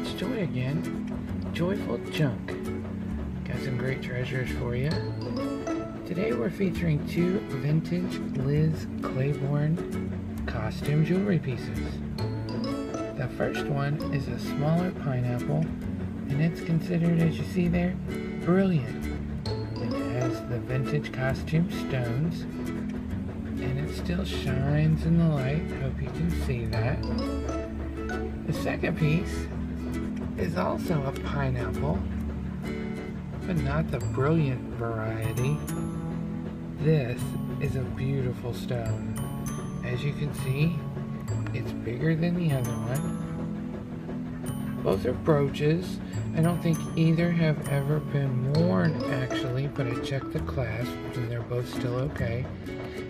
it's Joy again. Joyful Junque. Got some great treasures for you. Today we're featuring two vintage Liz Claiborne costume jewelry pieces. The first one is a smaller pineapple, and it's considered, as you see there, brilliant. It has the vintage costume stones, and it still shines in the light. Hope you can see that. The second piece is also a pineapple, but not the brilliant variety. This is a beautiful stone. As you can see, it's bigger than the other one. Both are brooches. I don't think either have ever been worn actually, but I checked the clasps and they're both still okay.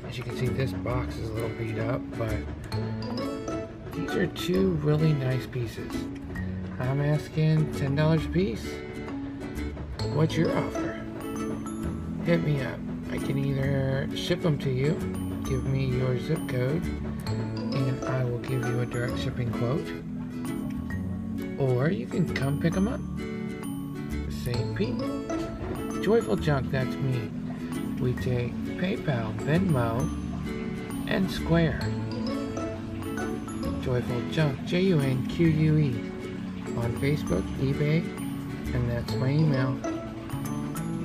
As you can see, this box is a little beat up, but these are two really nice pieces. I'm asking $10 a piece. What's your offer? Hit me up. I can either ship them to you, give me your zip code, and I will give you a direct shipping quote. Or you can come pick them up. St. Pete. Joyful Junque, that's me. We take PayPal, Venmo, and Square. Joyful Junque, J-U-N-Q-U-E, on Facebook, eBay, and that's my email.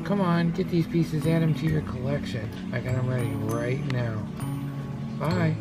Come on, get these pieces, add them to your collection. I got them ready right now. Bye.